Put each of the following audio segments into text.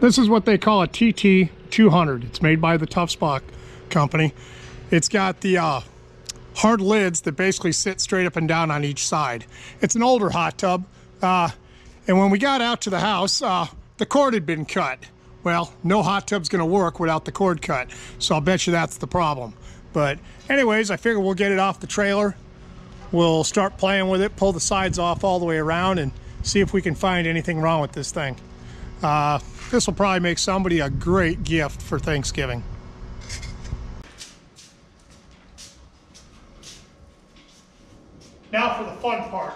This is what they call a TT200. It's made by the Tuff Spa company. It's got the uh, hard lids that basically sit straight up and down on each side. It's an older hot tub. Uh, and when we got out to the house, uh, the cord had been cut. Well, no hot tub's gonna work without the cord cut. So I'll bet you that's the problem. But anyways, I figure we'll get it off the trailer. We'll start playing with it, pull the sides off all the way around and see if we can find anything wrong with this thing. Uh, this will probably make somebody a great gift for Thanksgiving. Now for the fun part.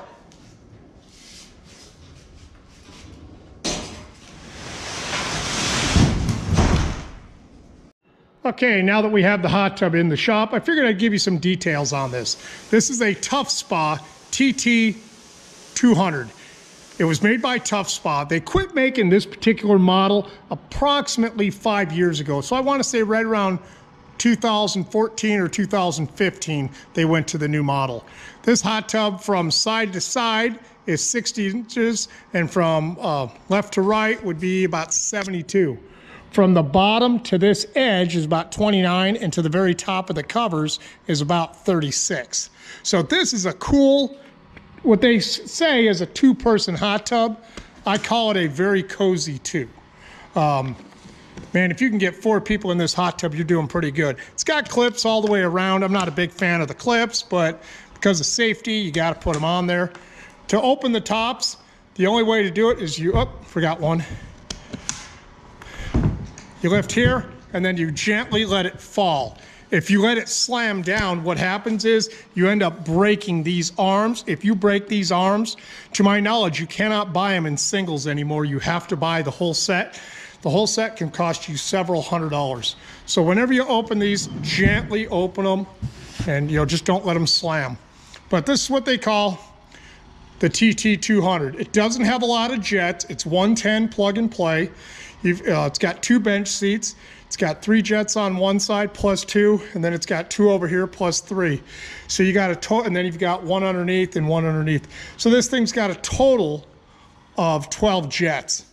Okay, now that we have the hot tub in the shop, I figured I'd give you some details on this. This is a Tuff Spa TT 200. It was made by Tuff Spa. They quit making this particular model approximately five years ago. So I want to say right around 2014 or 2015, they went to the new model. This hot tub from side to side is 60 inches and from uh, left to right would be about 72. From the bottom to this edge is about 29 and to the very top of the covers is about 36. So this is a cool, what they say is a two person hot tub. I call it a very cozy two. Um, man, if you can get four people in this hot tub, you're doing pretty good. It's got clips all the way around. I'm not a big fan of the clips, but because of safety, you got to put them on there. To open the tops, the only way to do it is you, oh, forgot one. You lift here and then you gently let it fall. If you let it slam down, what happens is you end up breaking these arms. If you break these arms, to my knowledge, you cannot buy them in singles anymore. You have to buy the whole set. The whole set can cost you several hundred dollars. So whenever you open these, gently open them and you know just don't let them slam. But this is what they call the TT200. It doesn't have a lot of jets. It's 110 plug and play. Uh, it's got two bench seats. It's got three jets on one side plus two, and then it's got two over here plus three. So you got a total, and then you've got one underneath and one underneath. So this thing's got a total of 12 jets.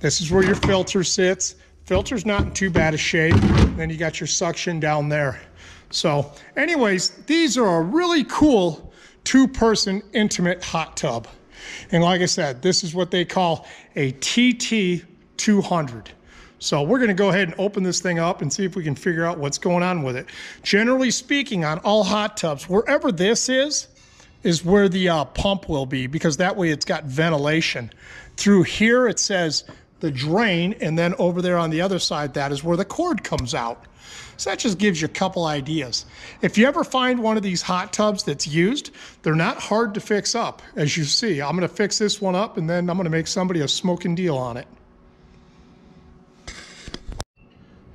This is where your filter sits. Filter's not in too bad a shape. Then you got your suction down there. So anyways, these are a really cool two-person intimate hot tub. And like I said, this is what they call a TT 200. So we're gonna go ahead and open this thing up and see if we can figure out what's going on with it. Generally speaking, on all hot tubs, wherever this is, is where the uh, pump will be because that way it's got ventilation. Through here it says the drain and then over there on the other side that is where the cord comes out. So that just gives you a couple ideas. If you ever find one of these hot tubs that's used, they're not hard to fix up. As you see, I'm gonna fix this one up and then I'm gonna make somebody a smoking deal on it.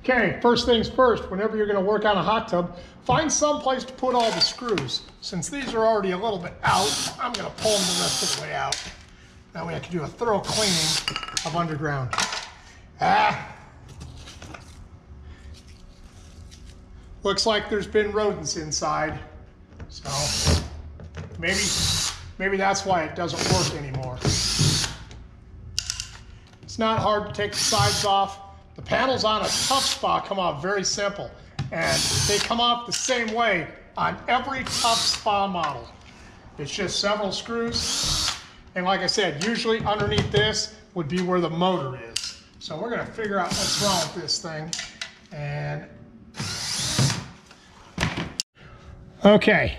Okay, first things first, whenever you're gonna work on a hot tub, find some place to put all the screws. Since these are already a little bit out, I'm gonna pull them the rest of the way out. That way I can do a thorough cleaning of underground. Ah. Looks like there's been rodents inside. So maybe, maybe that's why it doesn't work anymore. It's not hard to take the sides off the panels on a Tuff Spa come off very simple, and they come off the same way on every Tuff Spa model. It's just several screws, and like I said, usually underneath this would be where the motor is. So we're gonna figure out what's wrong with this thing, and okay,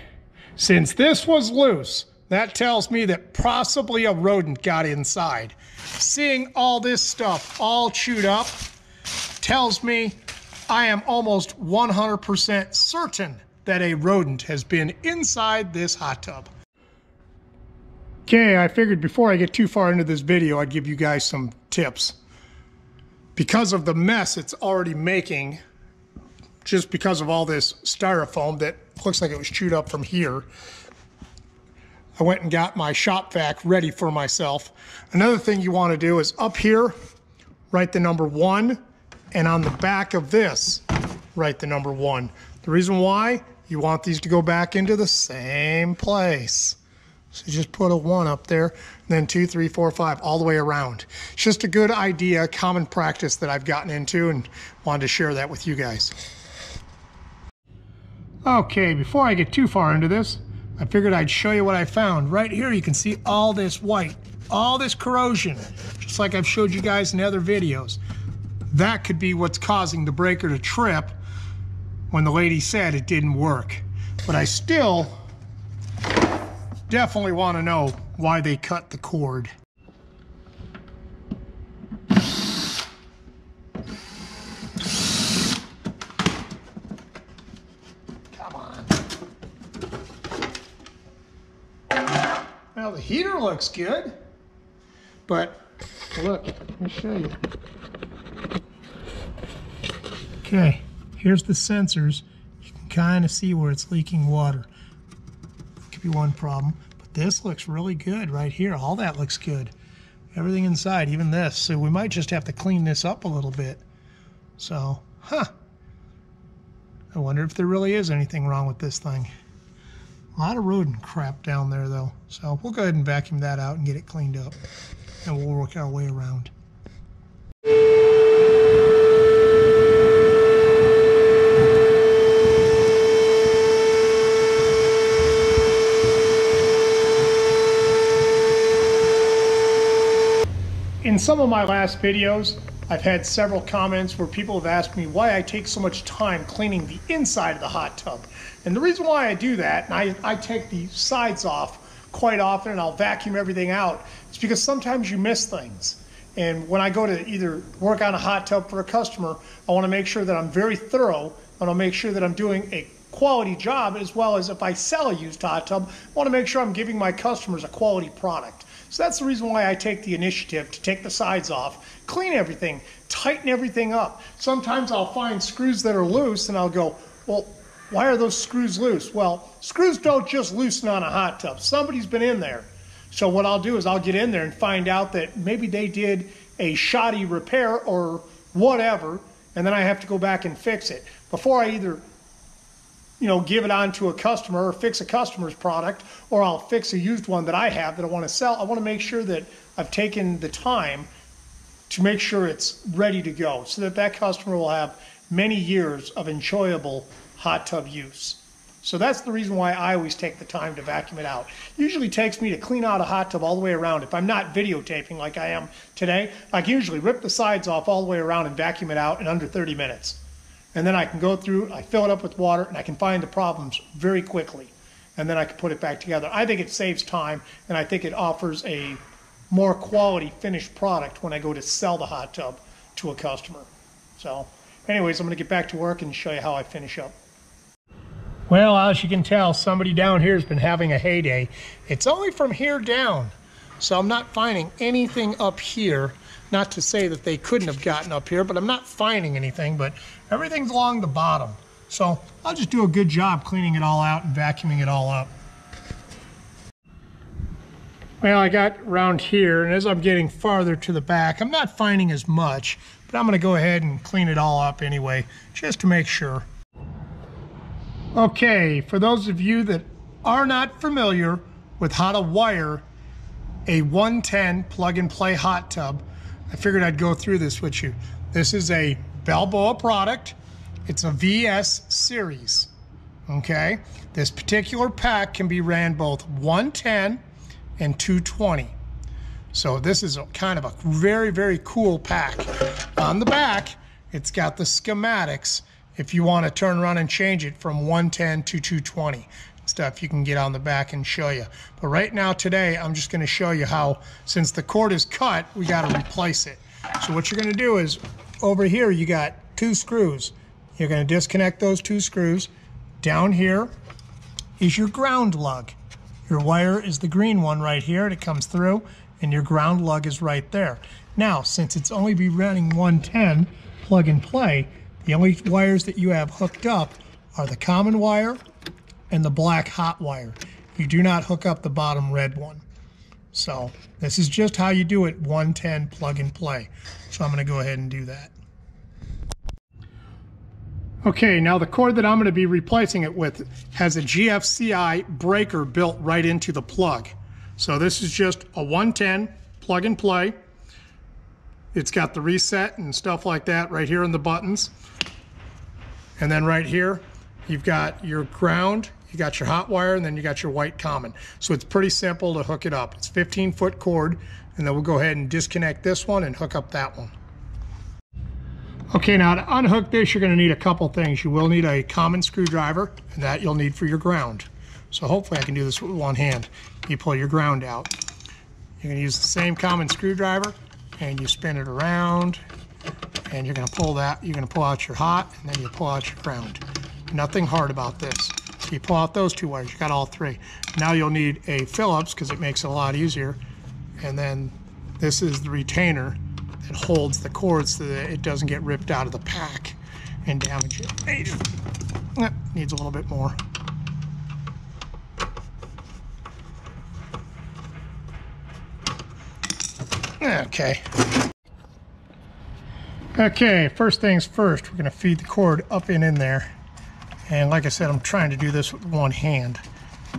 since this was loose, that tells me that possibly a rodent got inside. Seeing all this stuff all chewed up, tells me I am almost 100% certain that a rodent has been inside this hot tub. Okay, I figured before I get too far into this video, I'd give you guys some tips. Because of the mess it's already making, just because of all this styrofoam that looks like it was chewed up from here, I went and got my shop vac ready for myself. Another thing you want to do is up here, write the number one and on the back of this, write the number one. The reason why, you want these to go back into the same place. So just put a one up there, then two, three, four, five, all the way around. It's just a good idea, common practice that I've gotten into and wanted to share that with you guys. Okay, before I get too far into this, I figured I'd show you what I found. Right here you can see all this white, all this corrosion, just like I've showed you guys in other videos. That could be what's causing the breaker to trip when the lady said it didn't work. But I still definitely want to know why they cut the cord. Come on. Well, the heater looks good, but look, let me show you. Okay, here's the sensors. You can kind of see where it's leaking water. Could be one problem, but this looks really good right here. All that looks good. Everything inside, even this. So we might just have to clean this up a little bit. So, huh. I wonder if there really is anything wrong with this thing. A lot of rodent crap down there though. So we'll go ahead and vacuum that out and get it cleaned up. And we'll work our way around. In some of my last videos, I've had several comments where people have asked me why I take so much time cleaning the inside of the hot tub. And the reason why I do that, and I, I take the sides off quite often and I'll vacuum everything out, is because sometimes you miss things. And when I go to either work on a hot tub for a customer, I want to make sure that I'm very thorough and I'll make sure that I'm doing a quality job as well as if I sell a used hot tub, I want to make sure I'm giving my customers a quality product. So that's the reason why I take the initiative to take the sides off, clean everything, tighten everything up. Sometimes I'll find screws that are loose and I'll go, well, why are those screws loose? Well, screws don't just loosen on a hot tub. Somebody's been in there. So what I'll do is I'll get in there and find out that maybe they did a shoddy repair or whatever, and then I have to go back and fix it. Before I either you know, give it on to a customer or fix a customer's product, or I'll fix a used one that I have that I want to sell. I want to make sure that I've taken the time to make sure it's ready to go so that that customer will have many years of enjoyable hot tub use. So that's the reason why I always take the time to vacuum it out. Usually takes me to clean out a hot tub all the way around. If I'm not videotaping like I am today, I can usually rip the sides off all the way around and vacuum it out in under 30 minutes and then I can go through, I fill it up with water, and I can find the problems very quickly. And then I can put it back together. I think it saves time, and I think it offers a more quality finished product when I go to sell the hot tub to a customer. So anyways, I'm going to get back to work and show you how I finish up. Well, as you can tell, somebody down here has been having a heyday. It's only from here down. So I'm not finding anything up here not to say that they couldn't have gotten up here, but I'm not finding anything, but everything's along the bottom. So I'll just do a good job cleaning it all out and vacuuming it all up. Well, I got around here, and as I'm getting farther to the back, I'm not finding as much, but I'm going to go ahead and clean it all up anyway, just to make sure. Okay, for those of you that are not familiar with how to wire a 110 plug-and-play hot tub, I figured I'd go through this with you. This is a Balboa product. It's a VS series, okay? This particular pack can be ran both 110 and 220. So this is a, kind of a very, very cool pack. On the back, it's got the schematics if you want to turn around and change it from 110 to 220 stuff you can get on the back and show you. But right now today, I'm just gonna show you how, since the cord is cut, we gotta replace it. So what you're gonna do is, over here you got two screws. You're gonna disconnect those two screws. Down here is your ground lug. Your wire is the green one right here, and it comes through, and your ground lug is right there. Now, since it's only be running 110 plug and play, the only wires that you have hooked up are the common wire and the black hot wire. You do not hook up the bottom red one. So this is just how you do it 110 plug and play. So I'm going to go ahead and do that. Okay, now the cord that I'm going to be replacing it with has a GFCI breaker built right into the plug. So this is just a 110 plug and play. It's got the reset and stuff like that right here in the buttons. And then right here, you've got your ground, you got your hot wire, and then you got your white common. So it's pretty simple to hook it up. It's 15 foot cord, and then we'll go ahead and disconnect this one and hook up that one. Okay, now to unhook this, you're gonna need a couple things. You will need a common screwdriver, and that you'll need for your ground. So hopefully I can do this with one hand. You pull your ground out. You're gonna use the same common screwdriver, and you spin it around, and you're gonna pull that, you're gonna pull out your hot, and then you pull out your ground. Nothing hard about this. So you pull out those two wires, you got all three. Now you'll need a Phillips, because it makes it a lot easier. And then this is the retainer that holds the cord so that it doesn't get ripped out of the pack and damage it. Needs a little bit more. Okay. Okay, first things first, we're gonna feed the cord up and in there. And like I said, I'm trying to do this with one hand.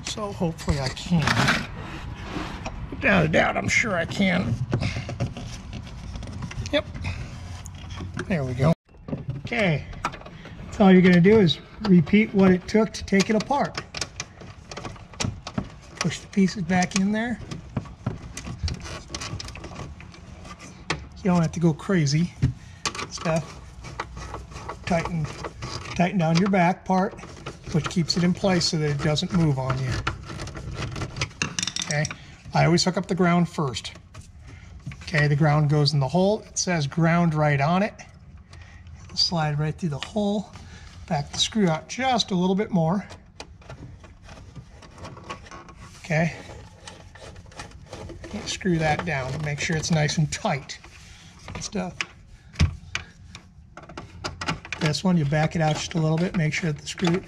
So hopefully I can. Without a doubt, I'm sure I can. Yep. There we go. Okay. That's all you're gonna do is repeat what it took to take it apart. Push the pieces back in there. You don't have to go crazy stuff. Tighten, tighten down your back part, which keeps it in place so that it doesn't move on you. Okay, I always hook up the ground first. Okay, the ground goes in the hole. It says ground right on it. Slide right through the hole. Back the screw out just a little bit more. Okay. Screw that down. Make sure it's nice and tight Good stuff. This one, you back it out just a little bit, make sure that the screw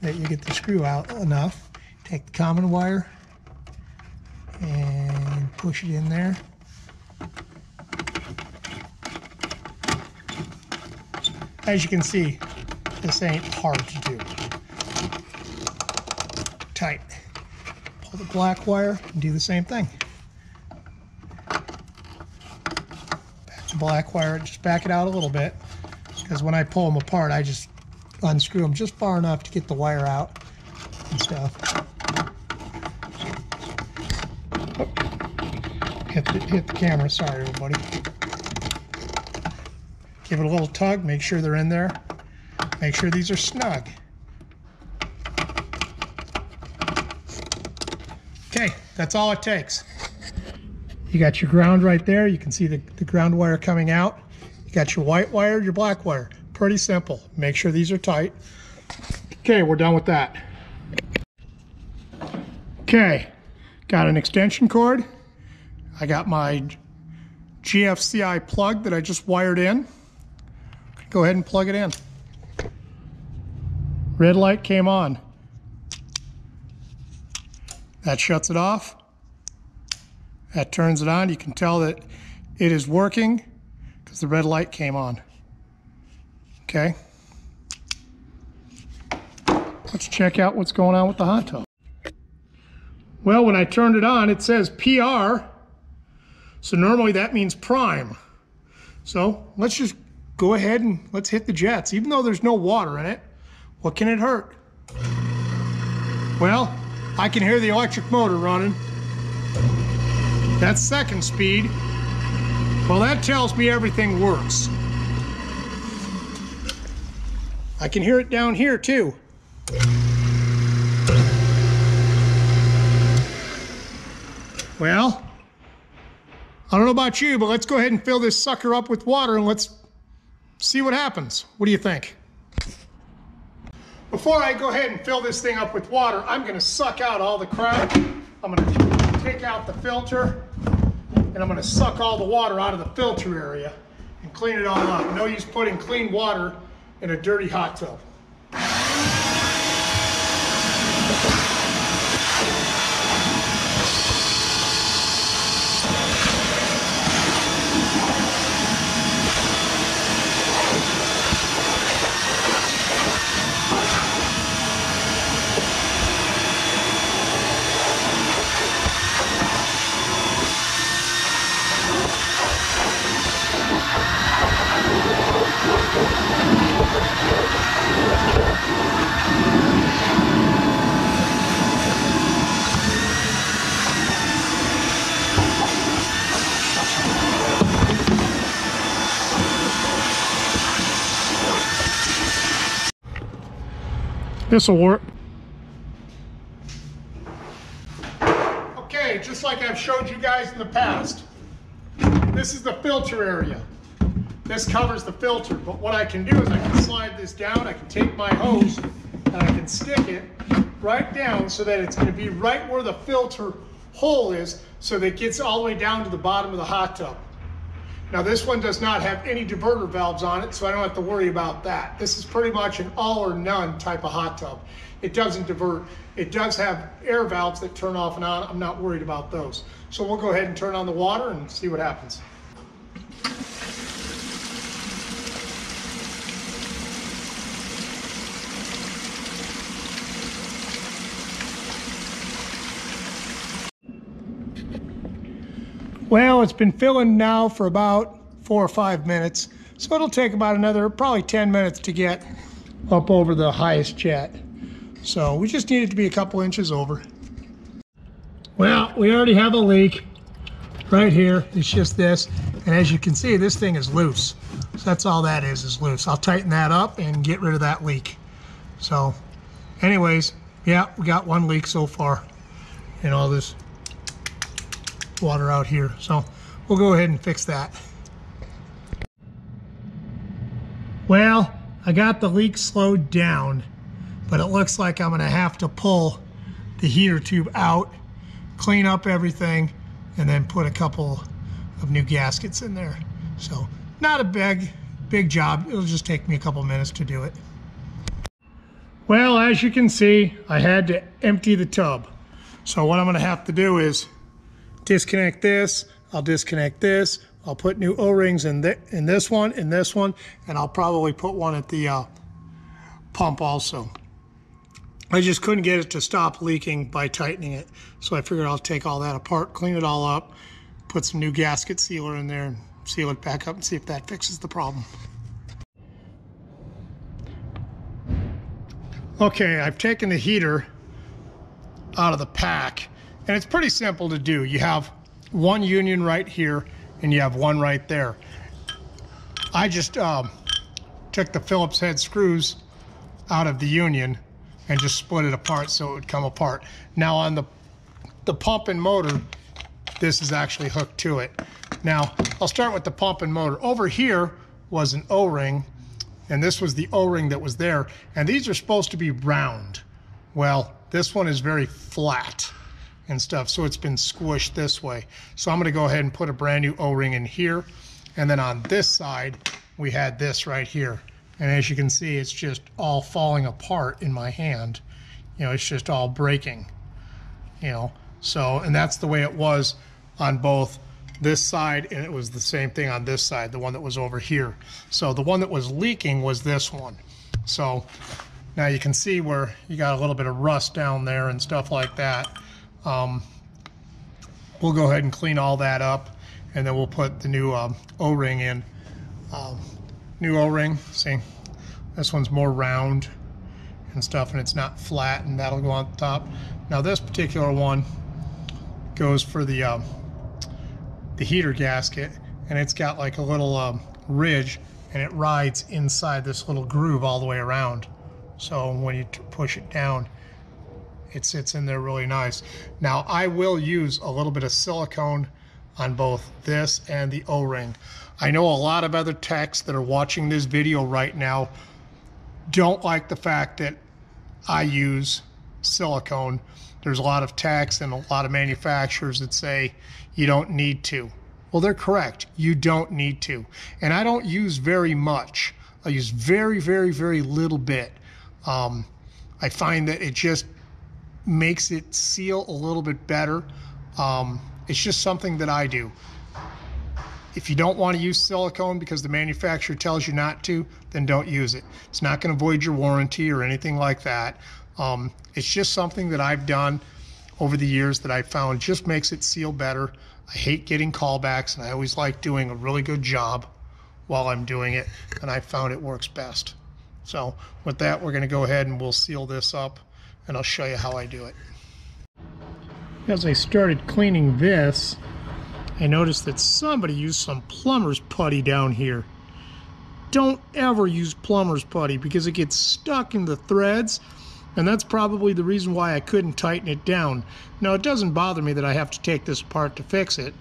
that you get the screw out enough. Take the common wire push it in there. As you can see, this ain't hard to do. Tight. Pull the black wire and do the same thing. Back the black wire, just back it out a little bit because when I pull them apart, I just unscrew them just far enough to get the wire out and stuff. Hit, the, camera, sorry everybody. Give it a little tug, make sure they're in there. Make sure these are snug. Okay, that's all it takes. You got your ground right there. You can see the, the ground wire coming out. You got your white wire, your black wire. Pretty simple. Make sure these are tight. Okay, we're done with that. Okay, got an extension cord. I got my GFCI plug that I just wired in. Go ahead and plug it in. Red light came on. That shuts it off. That turns it on. You can tell that it is working because the red light came on. Okay. Let's check out what's going on with the hot tub. Well, when I turned it on, it says PR. So normally that means prime. So let's just go ahead and let's hit the jets. Even though there's no water in it, what can it hurt? Well, I can hear the electric motor running. That's second speed. Well, that tells me everything works. I can hear it down here too. Well, I don't know about you, but let's go ahead and fill this sucker up with water and let's see what happens. What do you think? Before I go ahead and fill this thing up with water, I'm to suck out all the crap. I'm to take out the filter and I'm to suck all the water out of the filter area and clean it all up. No use putting clean water in a dirty hot tub. This will work. Okay, just like I've showed you guys in the past, this is the filter area. This covers the filter, but what I can do is I can slide this down, I can take my hose, and I can stick it right down so that it's gonna be right where the filter hole is, so that it gets all the way down to the bottom of the hot tub. Now this one does not have any diverter valves on it, so I don't have to worry about that. This is pretty much an all or none type of hot tub. It doesn't divert. It does have air valves that turn off and on. I'm not worried about those. So we'll go ahead and turn on the water and see what happens. Well, it's been filling now for about four or five minutes. So it'll take about another, probably 10 minutes to get up over the highest jet. So we just need it to be a couple inches over. Well, we already have a leak right here. It's just this. And as you can see, this thing is loose. So that's all that is, is loose. I'll tighten that up and get rid of that leak. So anyways, yeah, we got one leak so far in all this water out here. So we'll go ahead and fix that. Well, I got the leak slowed down, but it looks like I'm gonna have to pull the heater tube out, clean up everything, and then put a couple of new gaskets in there. So not a big, big job. It'll just take me a couple minutes to do it. Well, as you can see, I had to empty the tub. So what I'm gonna have to do is disconnect this, I'll disconnect this, I'll put new O-rings in, in this one, in this one, and I'll probably put one at the uh, pump also. I just couldn't get it to stop leaking by tightening it. So I figured I'll take all that apart, clean it all up, put some new gasket sealer in there, and seal it back up and see if that fixes the problem. Okay, I've taken the heater out of the pack and it's pretty simple to do. You have one union right here and you have one right there. I just um, took the Phillips head screws out of the union and just split it apart so it would come apart. Now on the, the pump and motor, this is actually hooked to it. Now I'll start with the pump and motor. Over here was an O-ring and this was the O-ring that was there. And these are supposed to be round. Well, this one is very flat and stuff. So it's been squished this way. So I'm gonna go ahead and put a brand new O-ring in here. And then on this side, we had this right here. And as you can see, it's just all falling apart in my hand. You know, it's just all breaking, you know. So, and that's the way it was on both this side and it was the same thing on this side, the one that was over here. So the one that was leaking was this one. So now you can see where you got a little bit of rust down there and stuff like that. Um, we'll go ahead and clean all that up and then we'll put the new um, O-ring in. Um, new O-ring, see, this one's more round and stuff and it's not flat and that'll go on top. Now this particular one goes for the, uh, the heater gasket and it's got like a little um, ridge and it rides inside this little groove all the way around. So when you push it down, it sits in there really nice. Now I will use a little bit of silicone on both this and the O-ring. I know a lot of other techs that are watching this video right now don't like the fact that I use silicone. There's a lot of techs and a lot of manufacturers that say you don't need to. Well, they're correct. You don't need to. And I don't use very much. I use very, very, very little bit. Um, I find that it just makes it seal a little bit better. Um, it's just something that I do. If you don't want to use silicone because the manufacturer tells you not to, then don't use it. It's not going to void your warranty or anything like that. Um, it's just something that I've done over the years that I found just makes it seal better. I hate getting callbacks and I always like doing a really good job while I'm doing it and I found it works best. So with that, we're going to go ahead and we'll seal this up and I'll show you how I do it. As I started cleaning this, I noticed that somebody used some plumber's putty down here. Don't ever use plumber's putty because it gets stuck in the threads And that's probably the reason why I couldn't tighten it down. Now, it doesn't bother me that I have to take this apart to fix it,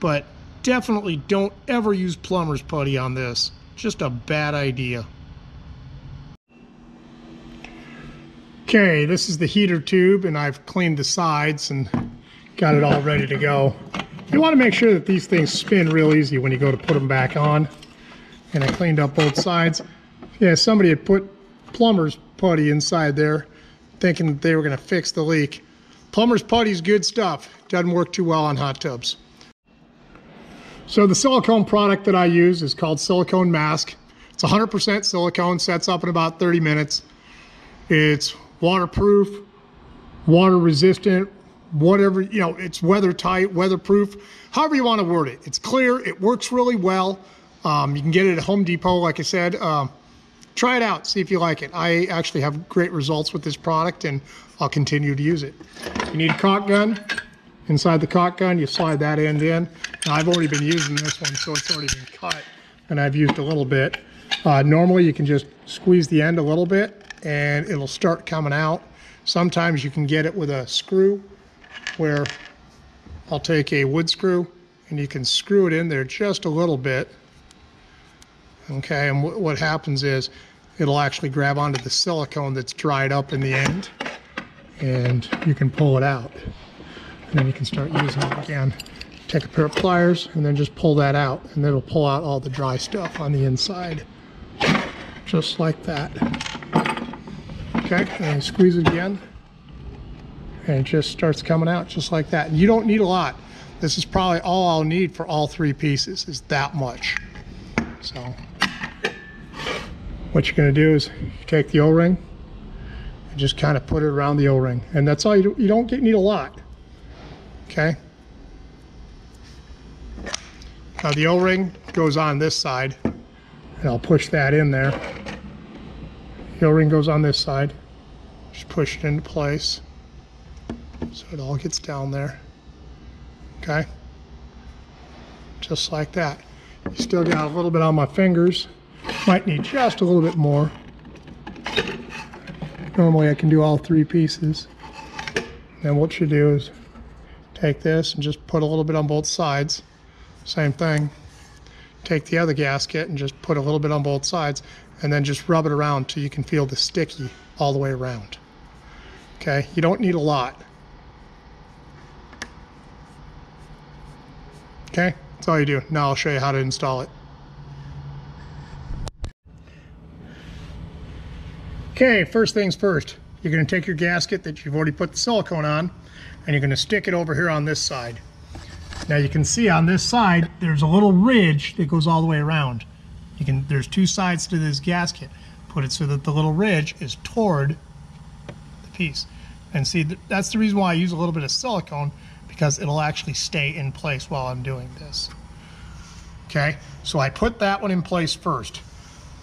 but definitely don't ever use plumber's putty on this. Just a bad idea. Okay, this is the heater tube and I've cleaned the sides and got it all ready to go. You want to make sure that these things spin real easy when you go to put them back on. And I cleaned up both sides. Yeah, somebody had put plumber's putty inside there thinking that they were going to fix the leak. Plumber's putty is good stuff. Doesn't work too well on hot tubs. So the silicone product that I use is called Silicone Max. It's 100% silicone, sets up in about 30 minutes. It's waterproof, water resistant, whatever, you know, it's weather tight, weatherproof, however you want to word it. It's clear, it works really well. Um, you can get it at Home Depot, like I said. Um, try it out, see if you like it. I actually have great results with this product and I'll continue to use it. You need a caulk gun. Inside the caulk gun, you slide that end in. Now, I've already been using this one, so it's already been cut and I've used a little bit. Uh, normally, you can just squeeze the end a little bit and it'll start coming out. Sometimes you can get it with a screw where I'll take a wood screw and you can screw it in there just a little bit. Okay, and what happens is it'll actually grab onto the silicone that's dried up in the end and you can pull it out. And then you can start using it again. Take a pair of pliers and then just pull that out and it'll pull out all the dry stuff on the inside. Just like that. Okay, and squeeze it again and it just starts coming out just like that. And you don't need a lot. This is probably all I'll need for all three pieces is that much. So what you're going to do is take the O-ring and just kind of put it around the O-ring. And that's all you do. You don't get, need a lot. Okay. Now the O-ring goes on this side and I'll push that in there. The O-ring goes on this side. Just push it into place so it all gets down there. Okay? Just like that. You still got a little bit on my fingers. Might need just a little bit more. Normally I can do all three pieces. Then what you do is take this and just put a little bit on both sides. Same thing. Take the other gasket and just put a little bit on both sides and then just rub it around till you can feel the sticky all the way around. Okay, you don't need a lot. Okay, that's all you do. Now I'll show you how to install it. Okay, first things first. You're going to take your gasket that you've already put the silicone on and you're going to stick it over here on this side. Now you can see on this side there's a little ridge that goes all the way around. You can there's two sides to this gasket. Put it so that the little ridge is toward the piece. And see that's the reason why I use a little bit of silicone because it'll actually stay in place while I'm doing this. Okay, so I put that one in place first.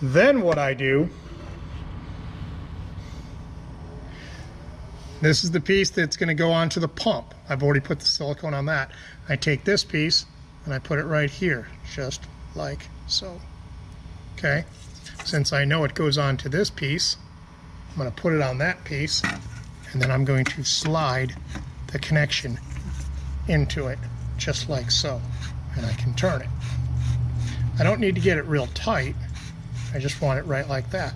Then what I do, this is the piece that's gonna go onto the pump. I've already put the silicone on that. I take this piece and I put it right here, just like so. Okay, since I know it goes on to this piece, I'm gonna put it on that piece and then I'm going to slide the connection into it, just like so. And I can turn it. I don't need to get it real tight. I just want it right like that.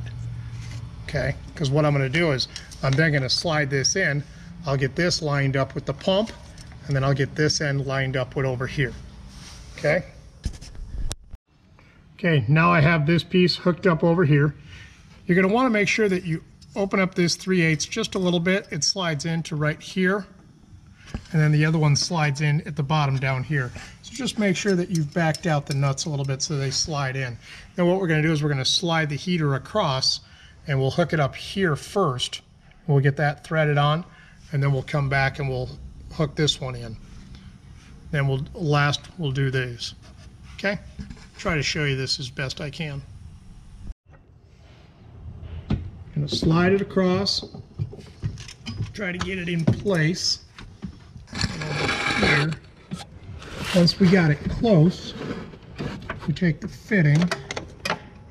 Okay, because what I'm going to do is I'm then going to slide this in. I'll get this lined up with the pump, and then I'll get this end lined up with over here. Okay. Okay, now I have this piece hooked up over here. You're going to want to make sure that you open up this 3 8 just a little bit. It slides into right here and then the other one slides in at the bottom down here. So just make sure that you've backed out the nuts a little bit so they slide in. Then what we're going to do is we're going to slide the heater across and we'll hook it up here first. We'll get that threaded on and then we'll come back and we'll hook this one in. Then we'll last we'll do these. Okay? Try to show you this as best I can. Gonna slide it across. Try to get it in place here. Once we got it close, we take the fitting,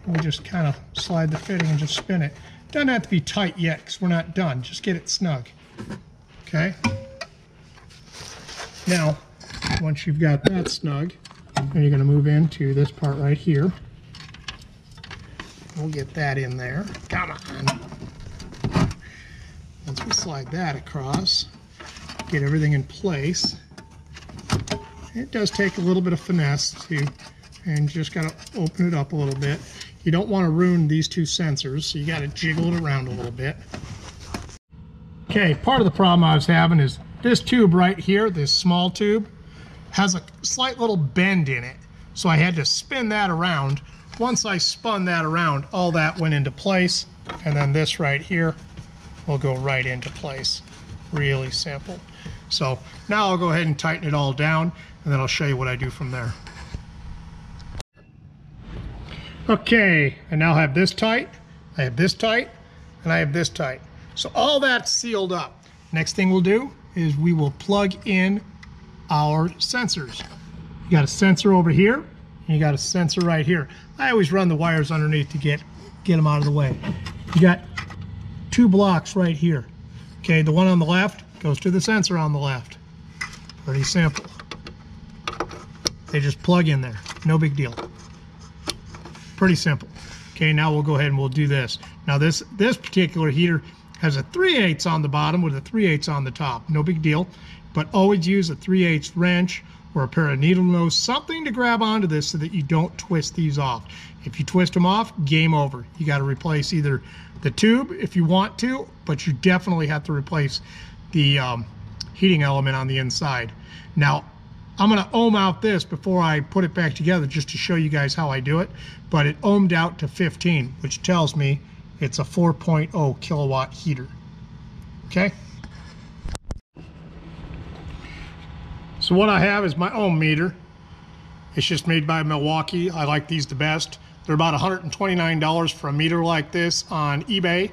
we just kind of slide the fitting and just spin it. Doesn't have to be tight yet because we're not done. Just get it snug. Okay. Now, once you've got that snug, then you're going to move into this part right here. We'll get that in there. Come on. Once we slide that across, get everything in place. It does take a little bit of finesse to, and just got to open it up a little bit. You don't want to ruin these two sensors, so you got to jiggle it around a little bit. Okay, part of the problem I was having is this tube right here, this small tube, has a slight little bend in it. So I had to spin that around. Once I spun that around, all that went into place. And then this right here will go right into place. Really simple. So now I'll go ahead and tighten it all down and then I'll show you what I do from there. Okay, I now have this tight, I have this tight, and I have this tight. So all that's sealed up. Next thing we'll do is we will plug in our sensors. You got a sensor over here, and you got a sensor right here. I always run the wires underneath to get, get them out of the way. You got two blocks right here. Okay, the one on the left goes to the sensor on the left. Pretty simple. They just plug in there, no big deal. Pretty simple. Okay, now we'll go ahead and we'll do this. Now this, this particular heater has a 3 8 on the bottom with a 3 8 on the top. No big deal, but always use a 3 8 wrench or a pair of needle nose, something to grab onto this so that you don't twist these off. If you twist them off, game over. You got to replace either the tube if you want to, but you definitely have to replace the um, heating element on the inside. Now, I'm going to ohm out this before I put it back together just to show you guys how I do it. But it ohmed out to 15, which tells me it's a 4.0 kilowatt heater. Okay? So what I have is my ohm meter. It's just made by Milwaukee. I like these the best. They're about $129 for a meter like this on eBay.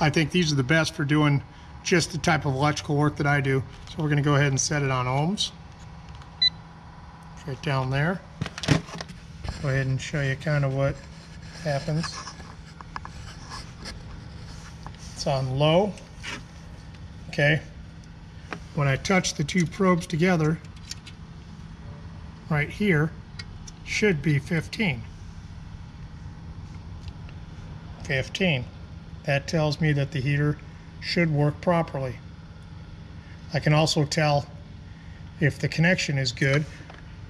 I think these are the best for doing just the type of electrical work that I do. So we're going to go ahead and set it on ohms. Right down there. Go ahead and show you kind of what happens. It's on low. Okay. When I touch the two probes together, right here, should be 15. 15. That tells me that the heater should work properly. I can also tell if the connection is good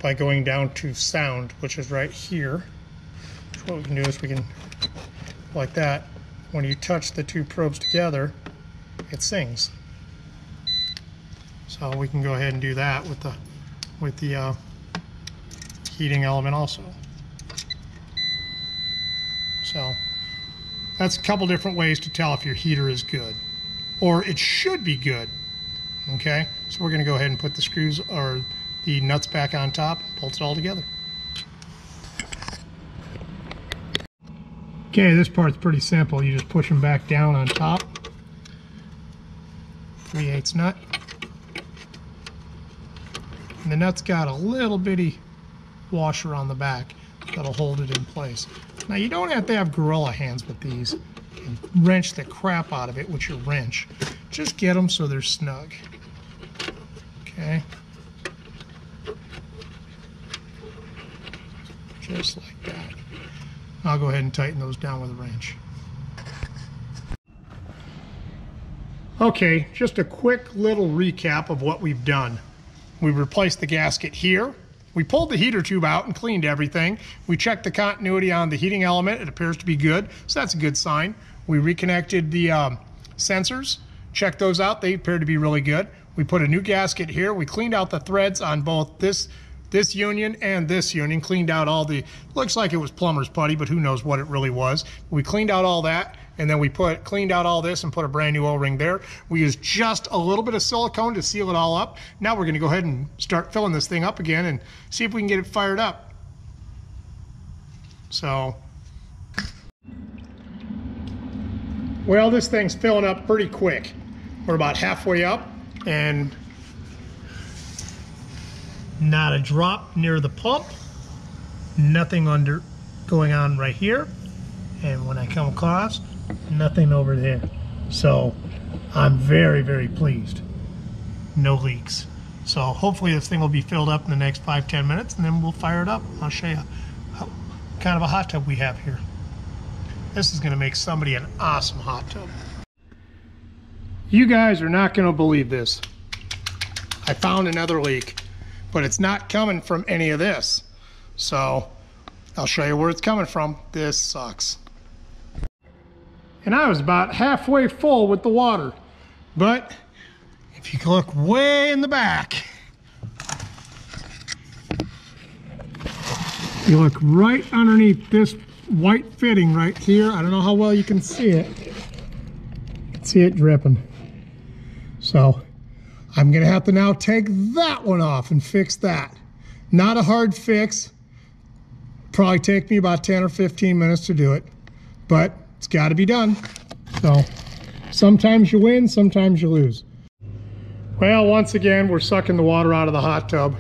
by going down to sound, which is right here. What we can do is we can, like that, when you touch the two probes together, it sings. So we can go ahead and do that with the with the uh, heating element also. So that's a couple different ways to tell if your heater is good, or it should be good. Okay, so we're going to go ahead and put the screws or the nuts back on top, bolt it all together. Okay, this part's pretty simple. You just push them back down on top. 3 8 nut. And the nut's got a little bitty washer on the back that'll hold it in place. Now you don't have to have gorilla hands with these and wrench the crap out of it with your wrench. Just get them so they're snug. Okay. just like that. I'll go ahead and tighten those down with a wrench. Okay, just a quick little recap of what we've done. We replaced the gasket here. We pulled the heater tube out and cleaned everything. We checked the continuity on the heating element. It appears to be good, so that's a good sign. We reconnected the um, sensors, checked those out. They appear to be really good. We put a new gasket here. We cleaned out the threads on both this this union and this union, cleaned out all the, looks like it was plumber's putty, but who knows what it really was. We cleaned out all that and then we put cleaned out all this and put a brand new O-ring there. We used just a little bit of silicone to seal it all up. Now we're gonna go ahead and start filling this thing up again and see if we can get it fired up. So, well, this thing's filling up pretty quick. We're about halfway up and not a drop near the pump. Nothing under going on right here. And when I come across, Nothing over there. So I'm very, very pleased. No leaks. So hopefully this thing will be filled up in the next five, 10 minutes and then we'll fire it up. I'll show you how kind of a hot tub we have here. This is gonna make somebody an awesome hot tub. You guys are not gonna believe this. I found another leak, but it's not coming from any of this. So I'll show you where it's coming from. This sucks. And I was about halfway full with the water, but if you look way in the back, you look right underneath this white fitting right here. I don't know how well you can see it. You can see it dripping. So I'm gonna have to now take that one off and fix that. Not a hard fix. Probably take me about 10 or 15 minutes to do it, but it's gotta be done. So sometimes you win, sometimes you lose. Well, once again, we're sucking the water out of the hot tub.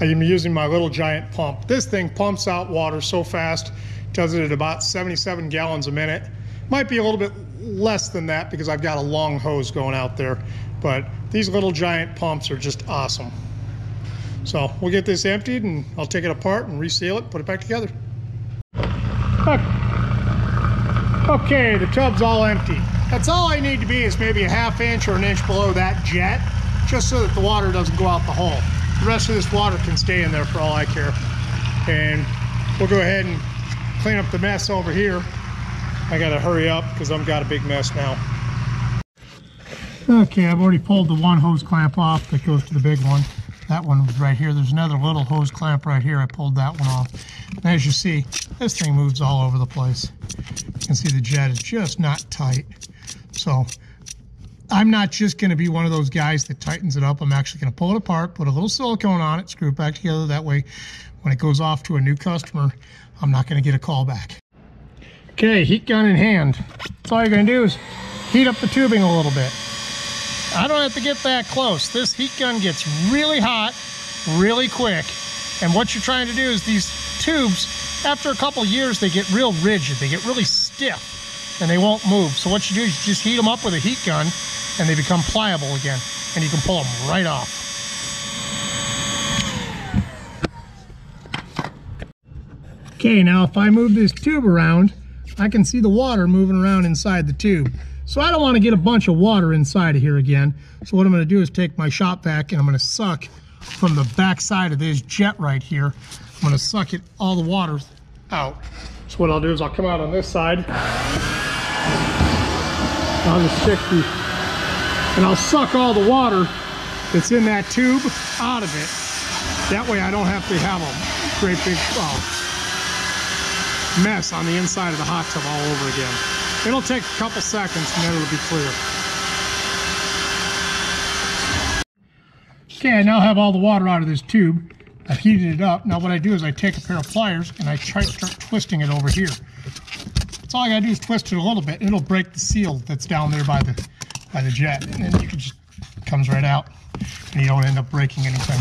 I'm using my little giant pump. This thing pumps out water so fast, does it at about 77 gallons a minute. Might be a little bit less than that because I've got a long hose going out there, but these little giant pumps are just awesome. So we'll get this emptied and I'll take it apart and reseal it, put it back together. Okay, the tub's all empty. That's all I need to be is maybe a half inch or an inch below that jet just so that the water doesn't go out the hole. The rest of this water can stay in there for all I care. And we'll go ahead and clean up the mess over here. I gotta hurry up because I've got a big mess now. Okay, I've already pulled the one hose clamp off that goes to the big one. That one was right here. There's another little hose clamp right here. I pulled that one off. And as you see, this thing moves all over the place. You can see the jet is just not tight. So I'm not just going to be one of those guys that tightens it up. I'm actually going to pull it apart, put a little silicone on it, screw it back together. That way, when it goes off to a new customer, I'm not going to get a call back. Okay, heat gun in hand. That's all you're going to do is heat up the tubing a little bit. I don't have to get that close. This heat gun gets really hot really quick. And what you're trying to do is these tubes, after a couple years, they get real rigid. They get really stiff and they won't move. So what you do is you just heat them up with a heat gun and they become pliable again and you can pull them right off. Okay, now if I move this tube around, I can see the water moving around inside the tube. So I don't want to get a bunch of water inside of here again. So what I'm going to do is take my shop vac and I'm going to suck from the back side of this jet right here. I'm going to suck it all the water out. So what I'll do is I'll come out on this side on the 60 and I'll suck all the water that's in that tube out of it. That way I don't have to have a great big uh, mess on the inside of the hot tub all over again. It'll take a couple seconds and then it'll be clear. Okay, I now have all the water out of this tube. I've heated it up. Now what I do is I take a pair of pliers and I try to start twisting it over here. So all I gotta do is twist it a little bit. It'll break the seal that's down there by the by the jet, and then you can just comes right out, and you don't end up breaking anything.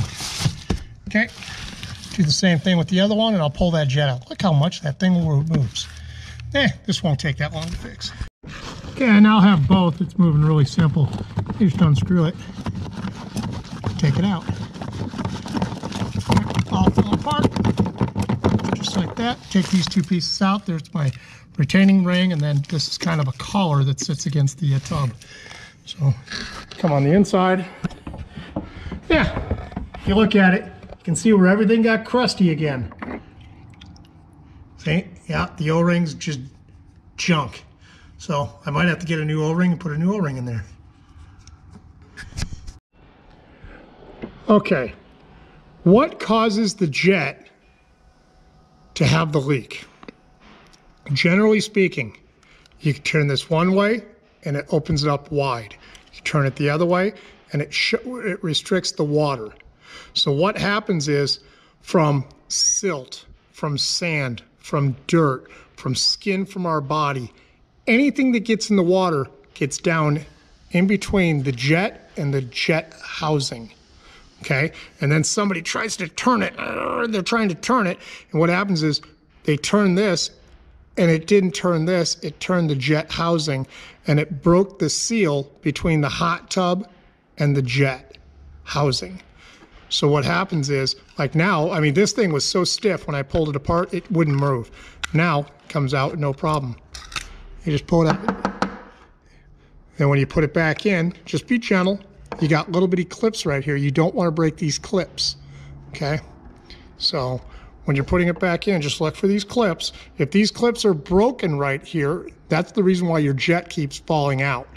Okay, do the same thing with the other one, and I'll pull that jet out. Look how much that thing moves. Eh, this won't take that long to fix. Okay, I now have both. It's moving really simple. You just unscrew it, take it out. All fall apart, just like that. Take these two pieces out. There's my retaining ring, and then this is kind of a collar that sits against the uh, tub. So come on the inside. Yeah, if you look at it, you can see where everything got crusty again. See, yeah, the O-ring's just junk. So I might have to get a new O-ring and put a new O-ring in there. Okay, what causes the jet to have the leak? Generally speaking, you can turn this one way and it opens it up wide. You turn it the other way and it, it restricts the water. So what happens is from silt, from sand, from dirt, from skin from our body, anything that gets in the water gets down in between the jet and the jet housing. Okay, and then somebody tries to turn it, uh, they're trying to turn it, and what happens is they turn this and it didn't turn this, it turned the jet housing and it broke the seal between the hot tub and the jet housing. So what happens is, like now, I mean, this thing was so stiff when I pulled it apart, it wouldn't move. Now, comes out no problem. You just pull it out. Then when you put it back in, just be gentle. You got little bitty clips right here. You don't want to break these clips, okay? So when you're putting it back in, just look for these clips. If these clips are broken right here, that's the reason why your jet keeps falling out.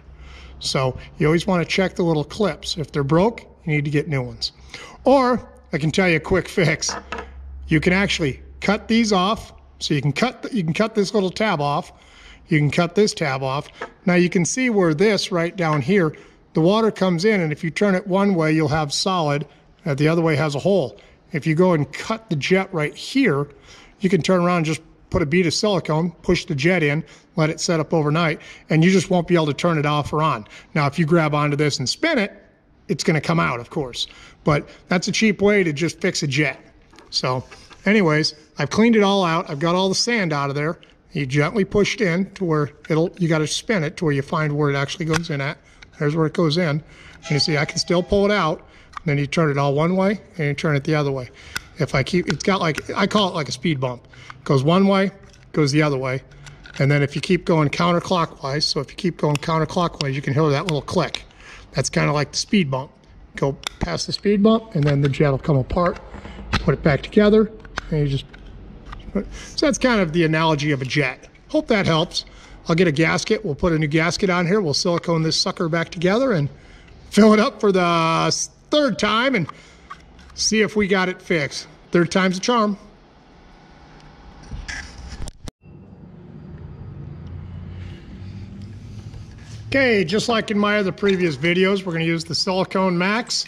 So you always want to check the little clips. If they're broke, you need to get new ones. Or I can tell you a quick fix. You can actually cut these off. So you can cut you can cut this little tab off. You can cut this tab off. Now you can see where this right down here, the water comes in and if you turn it one way, you'll have solid. and the other way has a hole. If you go and cut the jet right here, you can turn around and just put a bead of silicone, push the jet in, let it set up overnight, and you just won't be able to turn it off or on. Now, if you grab onto this and spin it, it's going to come out, of course. But that's a cheap way to just fix a jet. So anyways, I've cleaned it all out. I've got all the sand out of there. You gently push it in to where it'll, you got to spin it to where you find where it actually goes in at. There's where it goes in. And you see, I can still pull it out. Then you turn it all one way and you turn it the other way. If I keep, it's got like, I call it like a speed bump. It goes one way, goes the other way. And then if you keep going counterclockwise, so if you keep going counterclockwise, you can hear that little click. That's kind of like the speed bump. Go past the speed bump and then the jet will come apart. Put it back together and you just, so that's kind of the analogy of a jet. Hope that helps. I'll get a gasket. We'll put a new gasket on here. We'll silicone this sucker back together and fill it up for the third time and see if we got it fixed. Third time's a charm. Okay, just like in my other previous videos, we're going to use the Silicone Max.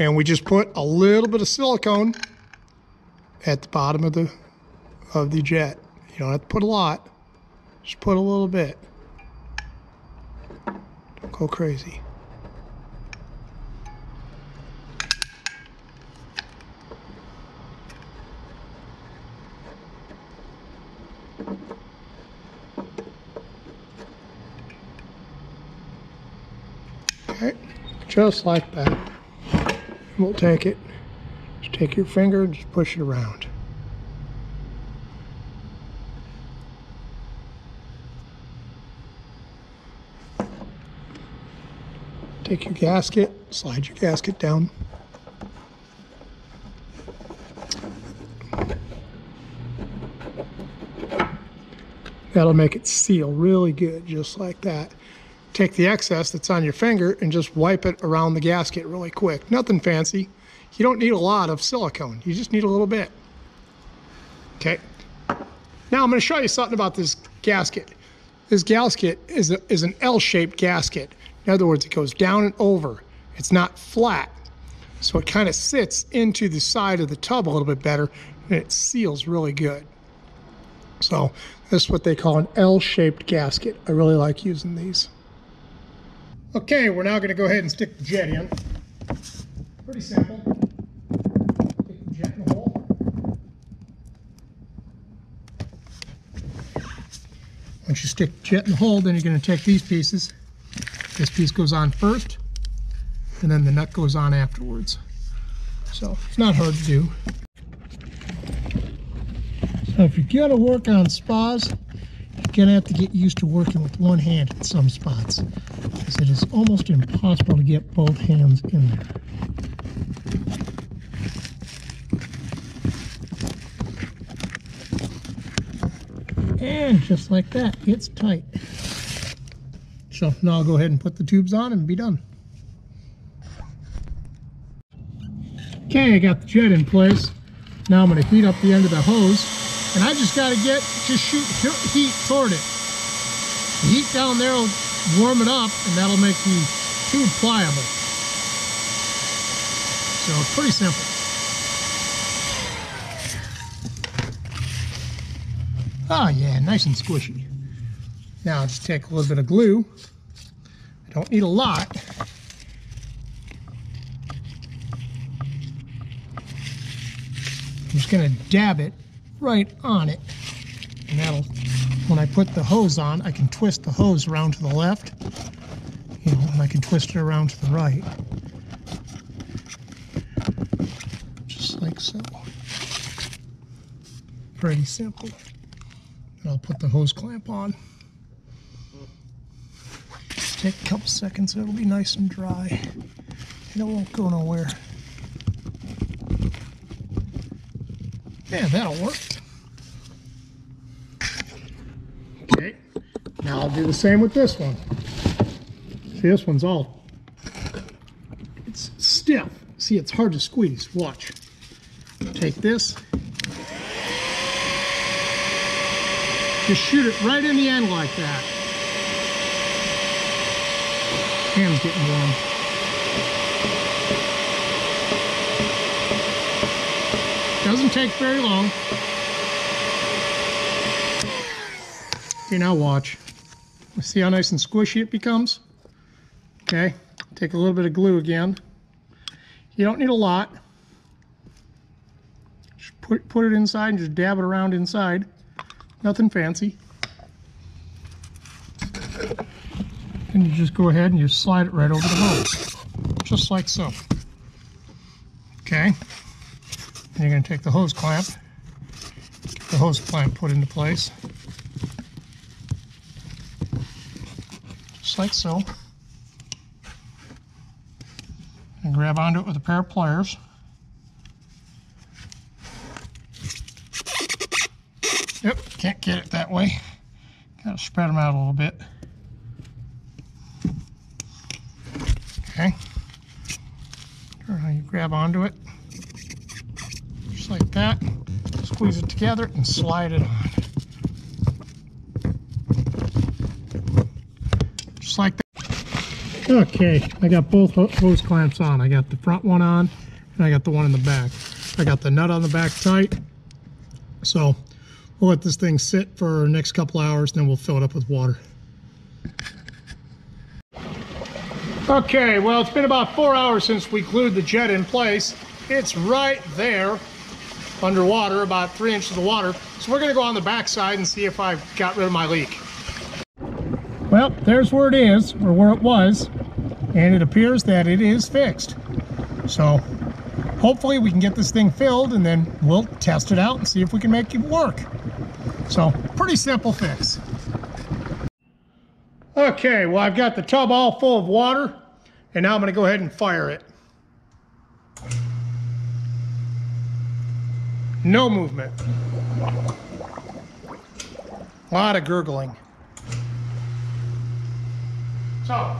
And we just put a little bit of silicone at the bottom of the of the jet. You don't have to put a lot. Just put a little bit. Don't go crazy. Okay, just like that. We'll take it. Just take your finger and just push it around. Take your gasket, slide your gasket down. That'll make it seal really good, just like that. Take the excess that's on your finger and just wipe it around the gasket really quick. Nothing fancy. You don't need a lot of silicone. You just need a little bit. Okay. Now I'm going to show you something about this gasket. This gasket is, a, is an L-shaped gasket. In other words, it goes down and over. It's not flat. So it kind of sits into the side of the tub a little bit better and it seals really good. So this is what they call an L-shaped gasket. I really like using these. Okay, we're now going to go ahead and stick the jet in. Pretty simple. The jet in the hole. Once you stick the jet in the hole, then you're going to take these pieces. This piece goes on first, and then the nut goes on afterwards. So it's not hard to do. So if you're going to work on spas, you're going to have to get used to working with one hand in some spots. Because it is almost impossible to get both hands in there. And just like that, it's tight. So now I'll go ahead and put the tubes on and be done. Okay, I got the jet in place. Now I'm going to heat up the end of the hose and I just got to get, just shoot heat toward it. The heat down there will warm it up and that'll make the tube pliable. So pretty simple. Oh yeah, nice and squishy. Now I'll just take a little bit of glue. I don't need a lot. I'm just gonna dab it right on it. And that'll when I put the hose on, I can twist the hose around to the left, you know, and I can twist it around to the right. Just like so. Pretty simple. And I'll put the hose clamp on. Take a couple seconds, it'll be nice and dry. And it won't go nowhere. Yeah, that'll work. Okay, now I'll do the same with this one. See, this one's all, it's stiff. See, it's hard to squeeze. Watch. Take this. Just shoot it right in the end like that. Hand's getting warm. Doesn't take very long. Okay, now watch. See how nice and squishy it becomes? Okay, take a little bit of glue again. You don't need a lot. Just put, put it inside and just dab it around inside. Nothing fancy. And you just go ahead and you slide it right over the hose. Just like so. Okay. And you're going to take the hose clamp, get the hose clamp put into place. Just like so. And grab onto it with a pair of pliers. Yep, can't get it that way. Gotta spread them out a little bit. Okay. Or how you grab onto it just like that. Squeeze it together and slide it on. Just like that. Okay, I got both hose clamps on. I got the front one on and I got the one in the back. I got the nut on the back tight. So we'll let this thing sit for the next couple hours and then we'll fill it up with water. Okay, well, it's been about four hours since we glued the jet in place. It's right there underwater, about three inches of water. So we're gonna go on the back side and see if I've got rid of my leak. Well, there's where it is, or where it was, and it appears that it is fixed. So hopefully we can get this thing filled and then we'll test it out and see if we can make it work. So pretty simple fix. Okay, well I've got the tub all full of water and now I'm gonna go ahead and fire it. No movement. A lot of gurgling. So,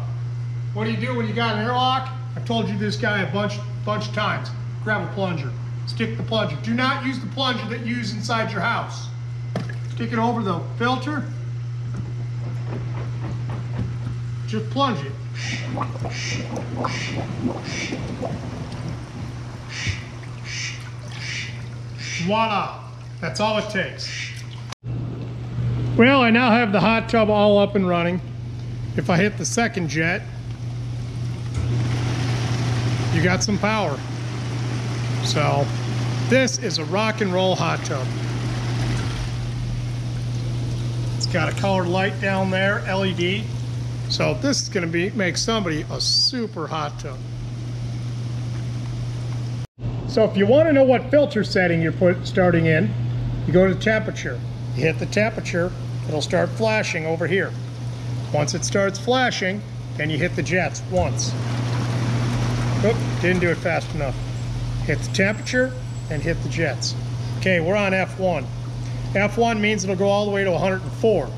what do you do when you got an airlock? I've told you this guy a bunch, bunch of times. Grab a plunger. Stick the plunger. Do not use the plunger that you use inside your house. Stick it over the filter. Just plunge it. Voila, that's all it takes. Well, I now have the hot tub all up and running. If I hit the second jet, you got some power. So this is a rock and roll hot tub. It's got a colored light down there, LED. So this is gonna be make somebody a super hot tub. So if you want to know what filter setting you're put, starting in, you go to temperature. You hit the temperature, it'll start flashing over here. Once it starts flashing, then you hit the jets once. Oop, didn't do it fast enough. Hit the temperature and hit the jets. Okay, we're on F1. F1 means it'll go all the way to 104.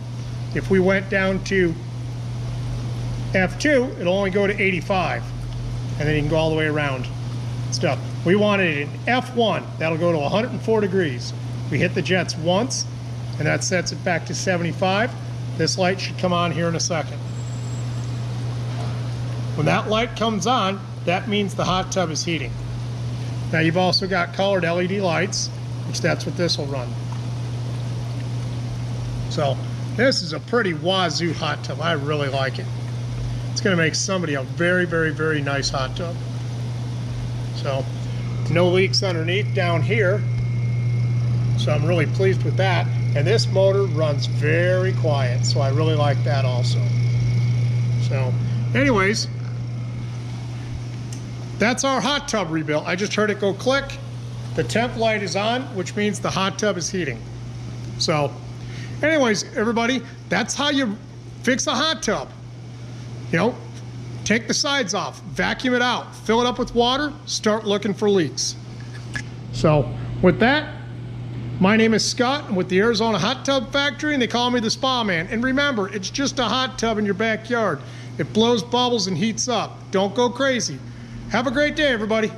If we went down to F2, it'll only go to 85. And then you can go all the way around stuff. We wanted it in F1, that'll go to 104 degrees. We hit the jets once, and that sets it back to 75. This light should come on here in a second. When that light comes on, that means the hot tub is heating. Now you've also got colored LED lights, which that's what this will run. So this is a pretty wazoo hot tub. I really like it. It's gonna make somebody a very, very, very nice hot tub. So no leaks underneath down here. So I'm really pleased with that. And this motor runs very quiet, so I really like that also. So, anyways, that's our hot tub rebuilt. I just heard it go click. The temp light is on, which means the hot tub is heating. So, anyways, everybody, that's how you fix a hot tub. You know, take the sides off, vacuum it out, fill it up with water, start looking for leaks. So, with that, my name is Scott. I'm with the Arizona Hot Tub Factory, and they call me the Spa Man. And remember, it's just a hot tub in your backyard. It blows bubbles and heats up. Don't go crazy. Have a great day, everybody.